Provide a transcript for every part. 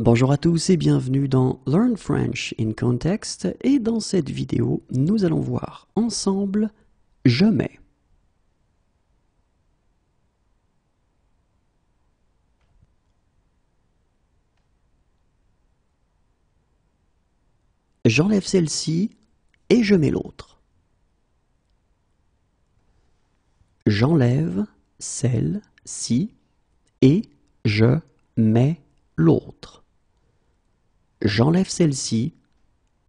Bonjour à tous et bienvenue dans Learn French in Context et dans cette vidéo nous allons voir ensemble je mets. J'enlève celle-ci et je mets l'autre. J'enlève celle-ci et je mets l'autre. J'enlève celle-ci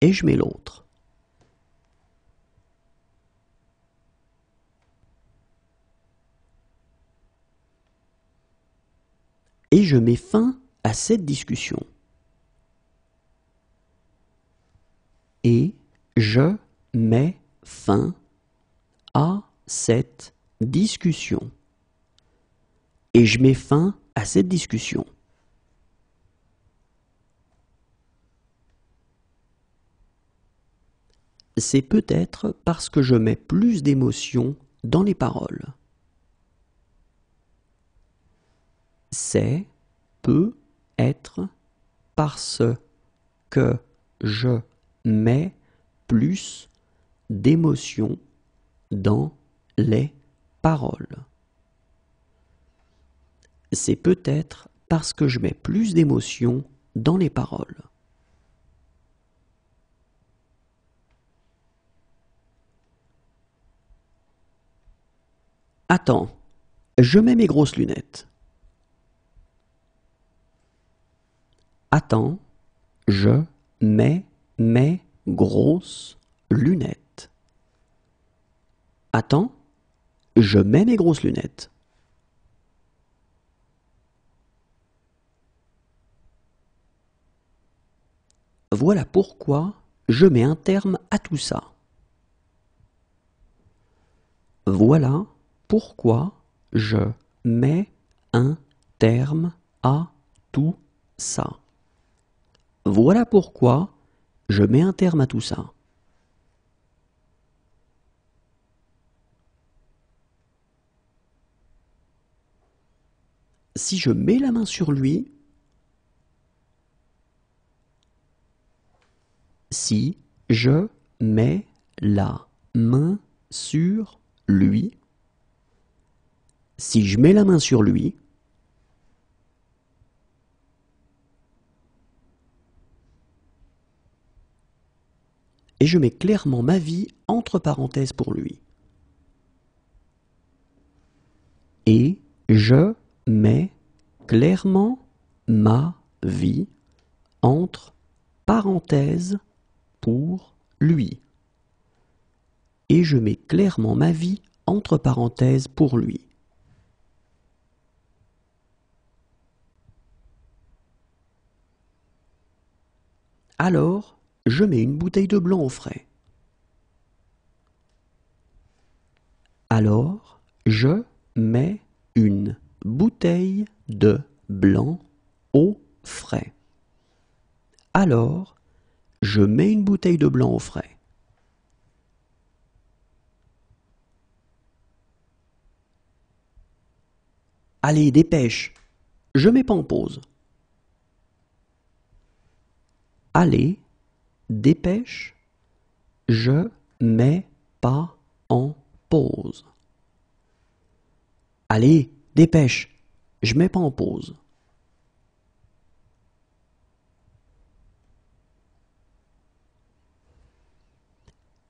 et je mets l'autre. Et je mets fin à cette discussion. Et je mets fin à cette discussion. Et je mets fin à cette discussion. C'est peut-être parce que je mets plus d'émotion dans les paroles. C'est peut être parce que je mets plus d'émotion dans les paroles. C'est peut-être parce que je mets plus d'émotion dans les paroles. Attends, je mets mes grosses lunettes. Attends, je mets mes grosses lunettes. Attends, je mets mes grosses lunettes. Voilà pourquoi je mets un terme à tout ça. Voilà pourquoi je mets un terme à tout ça. Voilà pourquoi je mets un terme à tout ça. Si je mets la main sur lui, si je mets la main sur lui, si je mets la main sur lui, et je mets clairement ma vie entre parenthèses pour lui. Et je mets clairement ma vie entre parenthèses pour lui. Et je mets clairement ma vie entre parenthèses pour lui. Alors, je mets une bouteille de blanc au frais. Alors, je mets une bouteille de blanc au frais. Alors, je mets une bouteille de blanc au frais. Allez, dépêche, je mets pas en pause. Allez, dépêche, je mets pas en pause. Allez, dépêche, je mets pas en pause.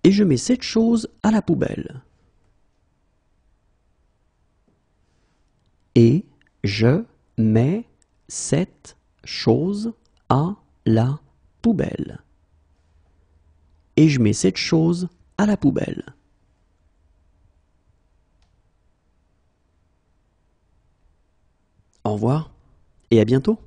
Et je mets cette chose à la poubelle. Et je mets cette chose à la poubelle. Et je mets cette chose à la poubelle. Au revoir et à bientôt.